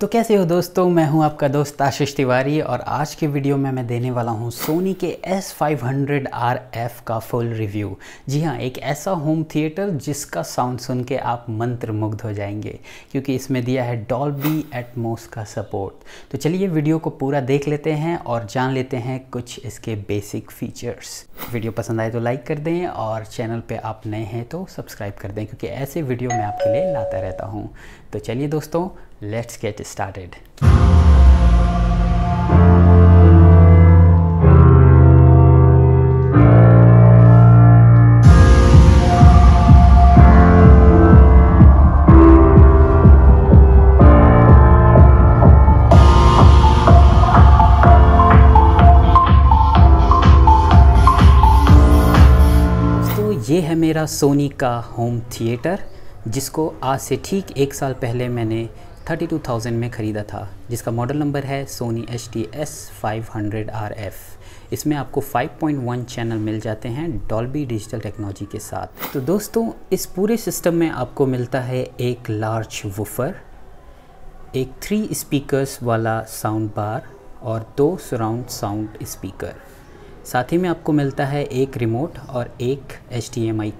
तो कैसे हो दोस्तों? मैं हूँ आपका दोस्त आशीष तिवारी और आज के वीडियो में मैं देने वाला हूँ सोनी के S500RF का फुल रिव्यू जी हाँ, एक ऐसा होम थिएटर जिसका साउंड सुन के आप मंत्र मुग्ध हो जाएँगे, क्योंकि इसमें दिया है डॉल्बी एटमोस का सपोर्ट तो चलिए वीडियो को पूरा देख लेते हैं और जान लेते हैं कुछ इसके बेसिक फीचर्स वीडियो पसंद आए तो लाइक कर दें और चैनल पर आप नए हैं तो सब्सक्राइब कर दें, क्योंकि ऐसे वीडियो मैं आपके लिए लाता रहता हूँ। तो चलिए दोस्तों let's get started. तो ये है मेरा सोनी का होम थिएटर जिसको आज से ठीक एक साल पहले मैंने 32,000 में ख़रीदा था जिसका मॉडल नंबर है Sony H T S five hundred R F इसमें आपको 5.1 चैनल मिल जाते हैं डॉल्बी डिजिटल टेक्नोलॉजी के साथ। तो दोस्तों इस पूरे सिस्टम में आपको मिलता है एक लार्ज वुफर एक थ्री स्पीकर्स वाला साउंड बार और दो सराउंड साउंड स्पीकर साथ ही में आपको मिलता है एक रिमोट और एक एच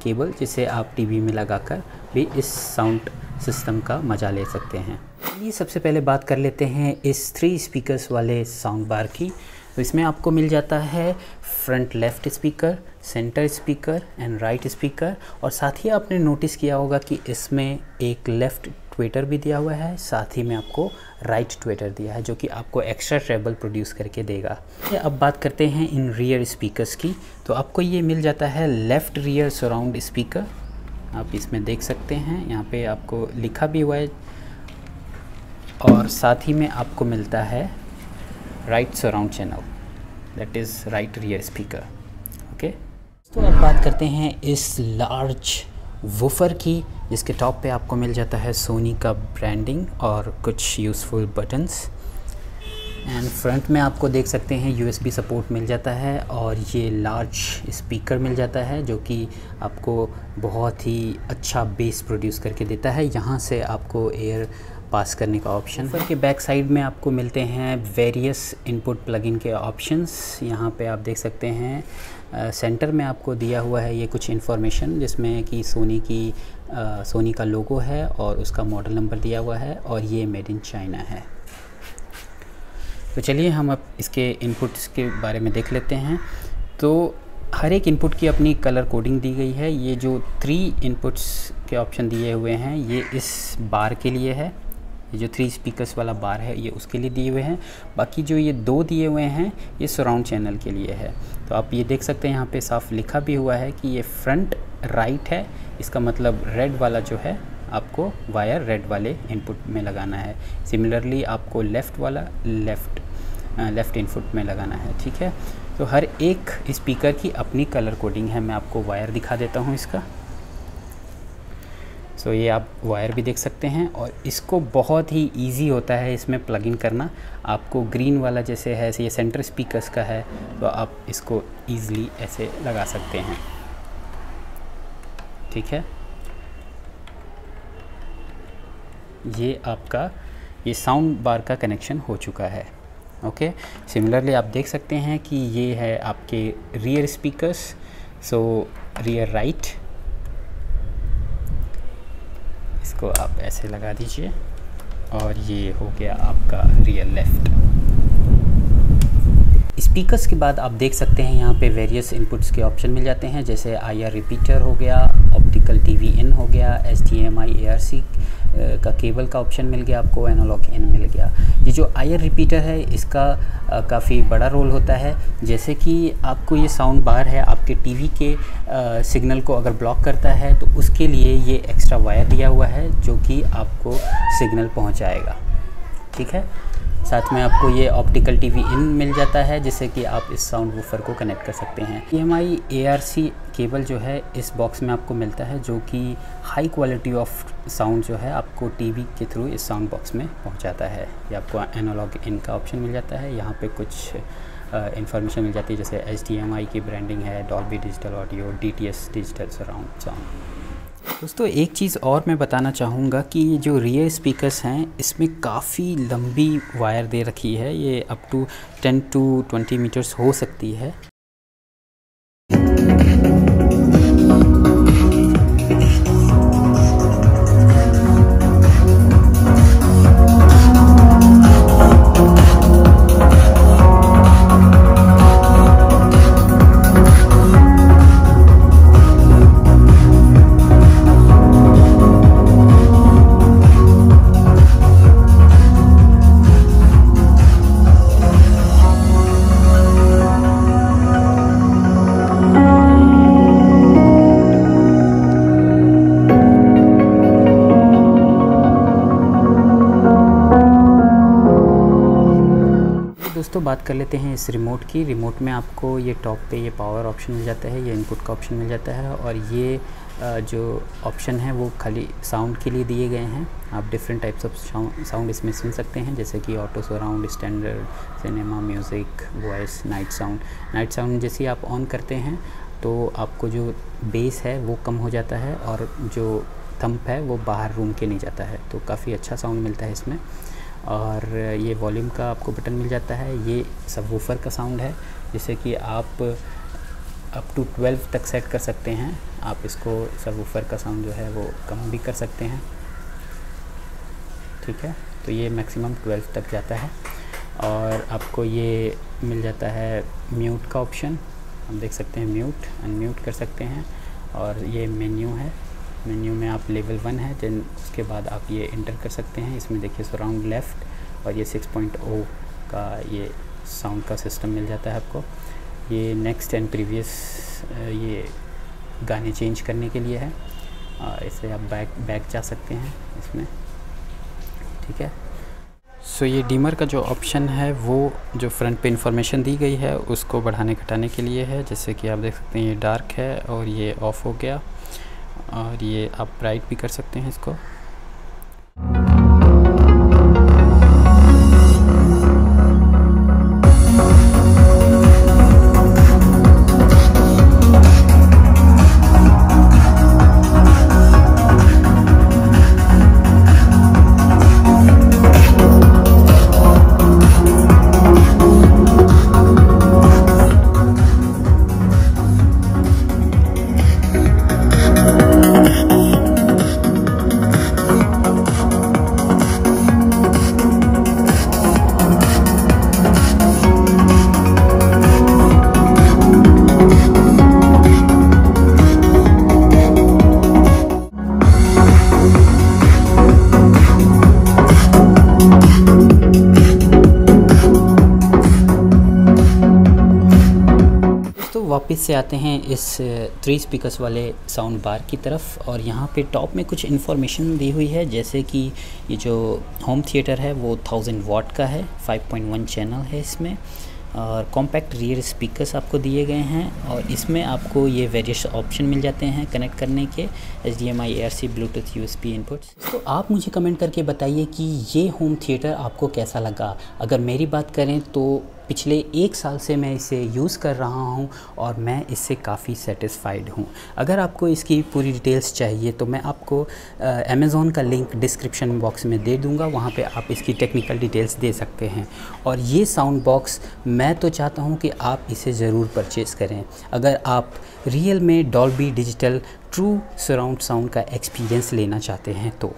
केबल जिसे आप टीवी में लगाकर भी इस साउंड सिस्टम का मज़ा ले सकते हैं। चलिए सबसे पहले बात कर लेते हैं इस थ्री स्पीकर्स वाले साउंड बार की। तो इसमें आपको मिल जाता है front left speaker centre speaker and right speaker और साथ ही आपने नोटिस किया होगा कि इसमें एक लेफ़्ट ट्विटर भी दिया हुआ है, साथ ही में आपको राइट ट्विटर दिया है, जो कि आपको एक्स्ट्रा ट्रेबल प्रोड्यूस करके देगा। अब बात करते हैं इन रियर स्पीकर्स की। तो आपको ये मिल जाता है लेफ़्ट रियर सराउंड स्पीकर आप इसमें देख सकते हैं, यहाँ पे आपको लिखा भी हुआ है और साथ ही में आपको मिलता है right surround channel that is right rear speaker okay तो अब बात करते हैं इस लार्ज वूफर की, जिसके टॉप पे आपको मिल जाता है सोनी का ब्रांडिंग और कुछ यूज़फुल बटन्स एंड फ्रंट में आपको देख सकते हैं यूएसबी सपोर्ट मिल जाता है और ये लार्ज स्पीकर मिल जाता है, जो कि आपको बहुत ही अच्छा बेस प्रोड्यूस करके देता है। यहाँ से आपको एयर पास करने का ऑप्शन के बैक साइड में आपको मिलते हैं वेरियस इनपुट प्लगइन के ऑप्शंस यहाँ पे आप देख सकते हैं सेंटर में आपको दिया हुआ है ये कुछ इन्फॉर्मेशन जिसमें कि सोनी की आ, सोनी का लोगो है और उसका मॉडल नंबर दिया हुआ है और ये मेड इन चाइना है। तो चलिए हम अब इसके इनपुट्स के बारे में देख लेते हैं। तो हर एक इनपुट की अपनी कलर कोडिंग दी गई है। ये जो थ्री इनपुट्स के ऑप्शन दिए हुए हैं ये इस बार के लिए है। ये जो थ्री स्पीकर्स वाला बार है, ये उसके लिए दिए हुए हैं। बाकी जो ये दो दिए हुए हैं, ये सराउंड चैनल के लिए है। तो आप ये देख सकते हैं, यहाँ पे साफ़ लिखा भी हुआ है कि ये फ्रंट राइट है। इसका मतलब रेड वाला जो है, आपको वायर रेड वाले इनपुट में लगाना है। सिमिलरली आपको लेफ़्ट वाला लेफ़्ट लेफ़्ट इनपुट में लगाना है, ठीक है? तो हर एक स्पीकर की अपनी कलर कोडिंग है। मैं आपको वायर दिखा देता हूँ इसका। सो ये आप वायर भी देख सकते हैं और इसको बहुत ही इजी होता है इसमें प्लग इन करना। आपको ग्रीन वाला जैसे है, ये सेंटर स्पीकर्स का है तो आप इसको ईज़िली ऐसे लगा सकते हैं। ठीक है? ये आपका, ये साउंड बार का कनेक्शन हो चुका है। ओके? सिमिलरली आप देख सकते हैं कि ये है आपके rear speakers so rear right इसको आप ऐसे लगा दीजिए और ये हो गया आपका रियल लेफ़्ट स्पीकर्स के बाद आप देख सकते हैं यहाँ पे वेरियस इनपुट्स के ऑप्शन मिल जाते हैं, जैसे आई आर रिपीटर हो गया ऑप्टिकल टीवी इन हो गया H D M I A R C का केबल का ऑप्शन मिल गया आपको एनालॉग इन मिल गया। ये जो आयर रिपीटर है इसका काफ़ी बड़ा रोल होता है। जैसे कि आपको ये साउंड बार है आपके टीवी के आ, सिग्नल को अगर ब्लॉक करता है तो उसके लिए ये एक्स्ट्रा वायर दिया हुआ है जो कि आपको सिग्नल पहुँचाएगा। ठीक है? साथ में आपको ये ऑप्टिकल टीवी इन मिल जाता है, जिससे कि आप इस साउंड वूफर को कनेक्ट कर सकते हैं। ई एम ए केबल जो है, इस बॉक्स में आपको मिलता है, जो कि हाई क्वालिटी ऑफ़ साउंड जो है, आपको टीवी के थ्रू इस साउंड बॉक्स में पहुंचाता है। ये आपको एनालॉग इन का ऑप्शन मिल जाता है। यहाँ पे कुछ इन्फॉर्मेशन मिल जाती है, जैसे एच डी एम आई की ब्रांडिंग है Dolby digital audio D T S digital surround sound दोस्तों, एक चीज़ और मैं बताना चाहूँगा कि ये जो रियर स्पीकर्स हैं, इसमें काफ़ी लंबी वायर दे रखी है। ये अप टू 10 टू 20 मीटर्स हो सकती है। दोस्तों बात कर लेते हैं इस रिमोट की। रिमोट में आपको ये टॉप पे ये पावर ऑप्शन मिल जाता है, ये इनपुट का ऑप्शन मिल जाता है और ये जो ऑप्शन है वो खाली साउंड के लिए दिए गए हैं। आप डिफरेंट टाइप्स ऑफ़ साउंड इसमें सुन सकते हैं, जैसे कि auto surround standard cinema music voice night sound night sound जैसे आप ऑन करते हैं तो आपको जो बेस है वो कम हो जाता है और जो थंप है वो बाहर रूम के नहीं जाता है। तो काफ़ी अच्छा साउंड मिलता है इसमें। और ये वॉल्यूम का आपको बटन मिल जाता है। ये सब वूफ़र का साउंड है जिससे कि आप अप टू 12 तक सेट कर सकते हैं। आप इसको सब वूफ़र का साउंड जो है, वो कम भी कर सकते हैं। ठीक है? तो ये मैक्सिमम 12 तक जाता है। और आपको ये मिल जाता है म्यूट का ऑप्शन हम देख सकते हैं म्यूट अनम्यूट कर सकते हैं। और ये मेन्यू है। मेन्यू में आप लेवल वन है देन उसके बाद आप ये इंटर कर सकते हैं। इसमें देखिए सराउंड लेफ़्ट और ये 6.0 का ये साउंड का सिस्टम मिल जाता है आपको। ये नेक्स्ट एंड प्रीवियस ये गाने चेंज करने के लिए है। इससे आप बैक बैक जा सकते हैं इसमें। ठीक है? सो so, ये डीमर का जो ऑप्शन है वो जो फ्रंट पे इंफॉर्मेशन दी गई है उसको बढ़ाने घटाने के लिए है। जैसे कि आप देख सकते हैं ये डार्क है और ये ऑफ़ हो गया। और ये आप ब्राइट भी कर सकते हैं इसको। वापस से आते हैं इस थ्री स्पीकर्स वाले साउंड बार की तरफ़ और यहाँ पे टॉप में कुछ इन्फॉर्मेशन दी हुई है, जैसे कि ये जो होम थिएटर है वो थाउज़ेंड वाट का है 5.1 चैनल है इसमें और कॉम्पैक्ट रियर स्पीकर्स आपको दिए गए हैं और इसमें आपको ये वेरियस ऑप्शन मिल जाते हैं कनेक्ट करने के H D M I C Bluetooth U S B inputs तो आप मुझे कमेंट करके बताइए कि ये होम थिएटर आपको कैसा लगा? अगर मेरी बात करें तो पिछले एक साल से मैं इसे यूज़ कर रहा हूँ और मैं इससे काफ़ी सेटिस्फाइड हूँ। अगर आपको इसकी पूरी डिटेल्स चाहिए तो मैं आपको अमेज़ोन का लिंक डिस्क्रिप्शन बॉक्स में दे दूँगा, वहाँ पे आप इसकी टेक्निकल डिटेल्स दे सकते हैं। और ये साउंड बॉक्स मैं तो चाहता हूँ कि आप इसे ज़रूर परचेज़ करें। अगर आप रियल में Dolby digital true surround sound का एक्सपीरियंस लेना चाहते हैं तो।